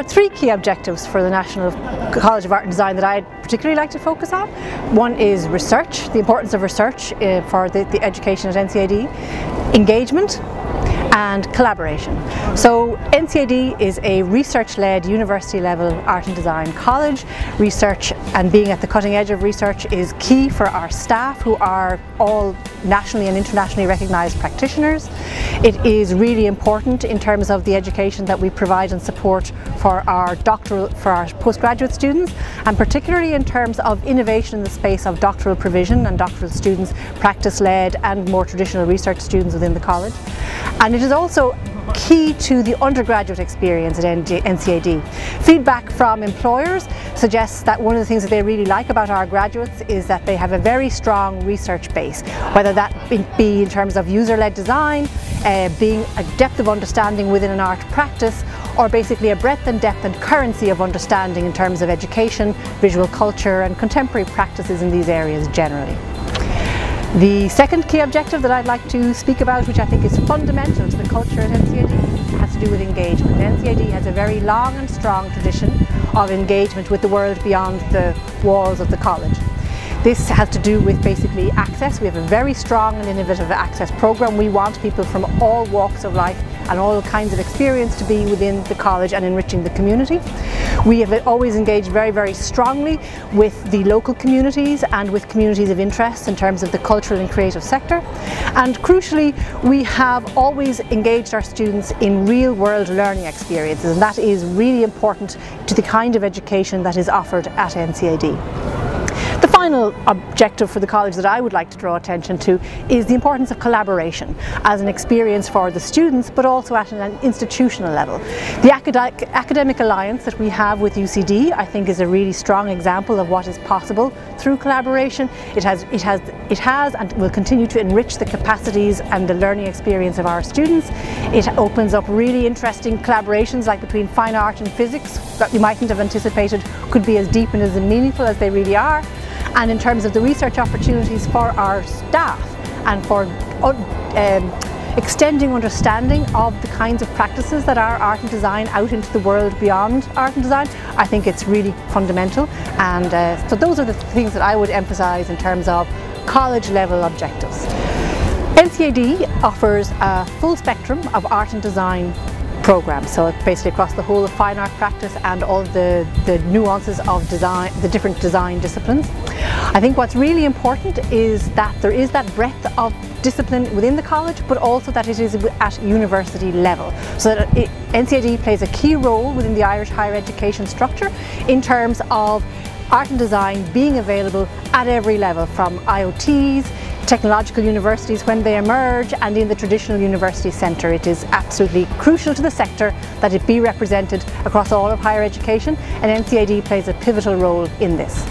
are three key objectives for the National College of Art and Design that I'd particularly like to focus on. One is research, the importance of research uh, for the, the education at NCAD, engagement, and collaboration. So NCAD is a research-led university level art and design college. Research and being at the cutting edge of research is key for our staff who are all nationally and internationally recognised practitioners. It is really important in terms of the education that we provide and support for our doctoral, for our postgraduate students and particularly in terms of innovation in the space of doctoral provision and doctoral students, practice-led and more traditional research students within the college. And it is also key to the undergraduate experience at NCAD. Feedback from employers suggests that one of the things that they really like about our graduates is that they have a very strong research base, whether that be in terms of user-led design, uh, being a depth of understanding within an art practice, or basically a breadth and depth and currency of understanding in terms of education, visual culture and contemporary practices in these areas generally. The second key objective that I'd like to speak about, which I think is fundamental to the culture at NCAD, has to do with engagement. NCAD has a very long and strong tradition of engagement with the world beyond the walls of the college. This has to do with basically access. We have a very strong and innovative access program. We want people from all walks of life and all kinds of experience to be within the college and enriching the community. We have always engaged very, very strongly with the local communities and with communities of interest in terms of the cultural and creative sector. And crucially, we have always engaged our students in real world learning experiences and that is really important to the kind of education that is offered at NCAD final objective for the college that I would like to draw attention to is the importance of collaboration as an experience for the students but also at an institutional level. The academic alliance that we have with UCD I think is a really strong example of what is possible through collaboration. It has, it has, it has and will continue to enrich the capacities and the learning experience of our students. It opens up really interesting collaborations like between fine art and physics that you mightn't have anticipated could be as deep and as meaningful as they really are and in terms of the research opportunities for our staff and for um, extending understanding of the kinds of practices that are art and design out into the world beyond art and design, I think it's really fundamental. And uh, so those are the things that I would emphasise in terms of college level objectives. NCAD offers a full spectrum of art and design program. So basically across the whole of fine art practice and all the, the nuances of design, the different design disciplines. I think what's really important is that there is that breadth of discipline within the college, but also that it is at university level. So that it, NCAD plays a key role within the Irish higher education structure in terms of art and design being available at every level from IOTs, technological universities when they emerge and in the traditional university centre. It is absolutely crucial to the sector that it be represented across all of higher education and NCAD plays a pivotal role in this.